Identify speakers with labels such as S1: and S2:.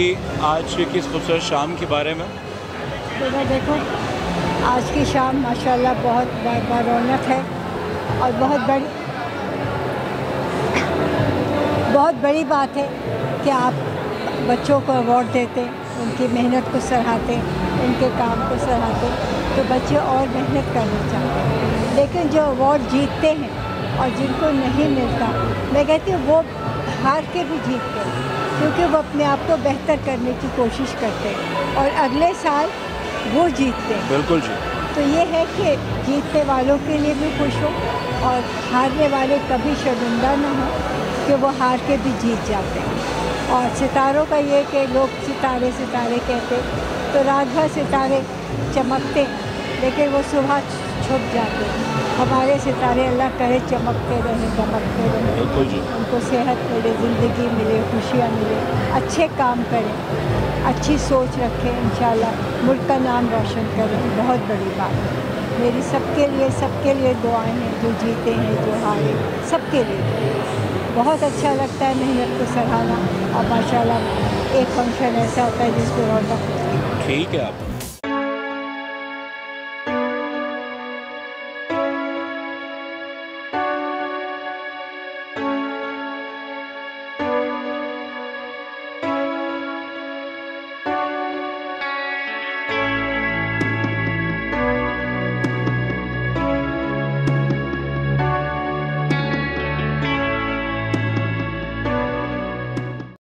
S1: कहेंगी आज की इस खूबसूरत शाम के बारे में?
S2: बेटा देखो, आज की शाम, माशाल्लाह, बहुत रौनक है और बहुत बड़ी बहुत बड़ी बात है कि आप बच्चों को अवार्ड देते, उनकी मेहनत को सराहते, उनके काम को सराहते तो बच्चे और मेहनत करना चाहते हैं। लेकिन जो अवार्ड जीतते हैं और जिनको नहीं मिलता, मैं कहती हूँ, वो हार के भी जीतते हैं क्योंकि वो अपने आप को बेहतर करने की कोशिश करते हैं और अगले साल वो जीतते हैं।
S1: बिल्कुल जी।
S2: तो ये है कि जीतने वालों के लिए भी खुश हो और हारने वाले कभी शर्मिंदा ना हो कि वो हार के भी जीत जाते हैं। और सितारों का ये कि लोग सितारे सितारे कहते तो रात भर सितारे चमकते लेकिन वो सुबह छुप जाते हमारे सितारे अल्लाह करे चमकते रहें दमकते रहें। उनको सेहत मिले ज़िंदगी मिले खुशियाँ मिले अच्छे काम करें अच्छी सोच रखें इंशाल्लाह मुल्क का नाम रोशन करें। बहुत बड़ी बात। है मेरी सबके लिए सबके लिए दुआएँ हैं जो जीते हैं जो हारे सबके लिए। बहुत अच्छा लगता है मेहनत को सराहना। और माशाल्लाह एक फ़ंक्शन ऐसा होता है जिसको रौनक
S1: ठीक है आप।